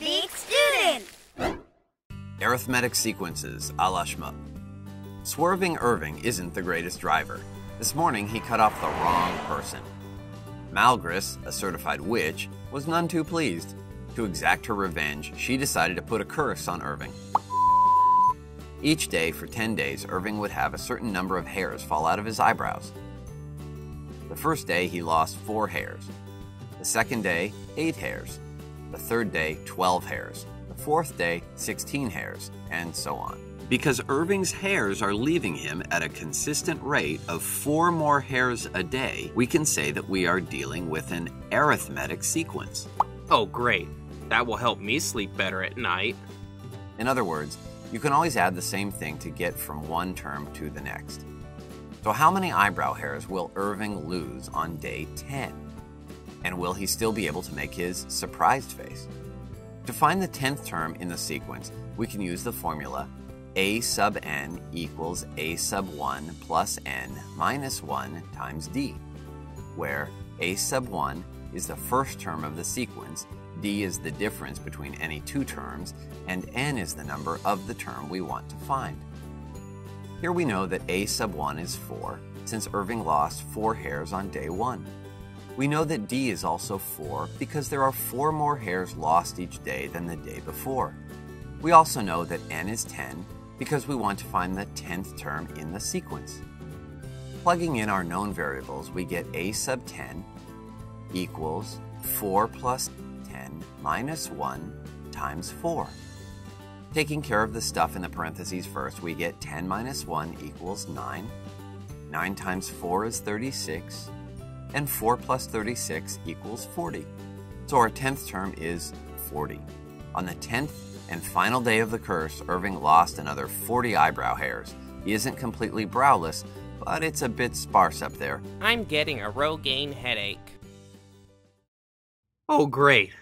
Speak Student! Arithmetic sequences a la Shmoop. Swerving Irving isn't the greatest driver. This morning he cut off the wrong person. Malgris, a certified witch, was none too pleased. To exact her revenge, she decided to put a curse on Irving. Each day for 10 days, Irving would have a certain number of hairs fall out of his eyebrows. The first day he lost 4 hairs. The second day, 8 hairs. The third day, 12 hairs. The fourth day, 16 hairs, and so on. Because Irving's hairs are leaving him at a consistent rate of four more hairs a day, we can say that we are dealing with an arithmetic sequence. Oh, great. That will help me sleep better at night. In other words, you can always add the same thing to get from one term to the next. So, how many eyebrow hairs will Irving lose on day 10? And will he still be able to make his surprised face? To find the 10th term in the sequence, we can use the formula a sub n equals a sub 1 plus n minus 1 times d, where a sub 1 is the first term of the sequence, d is the difference between any two terms, and n is the number of the term we want to find. Here we know that a sub 1 is 4, since Irving lost 4 hairs on day 1. We know that d is also 4 because there are 4 more hairs lost each day than the day before. We also know that n is 10 because we want to find the 10th term in the sequence. Plugging in our known variables, we get a sub 10 equals 4 plus 10 minus 1 times 4. Taking care of the stuff in the parentheses first, we get 10 minus 1 equals 9. 9 times 4 is 36. And 4 plus 36 equals 40. So our 10th term is 40. On the 10th and final day of the curse, Irving lost another 40 eyebrow hairs. He isn't completely browless, but it's a bit sparse up there. I'm getting a Rogaine headache. Oh, great.